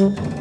Uhum.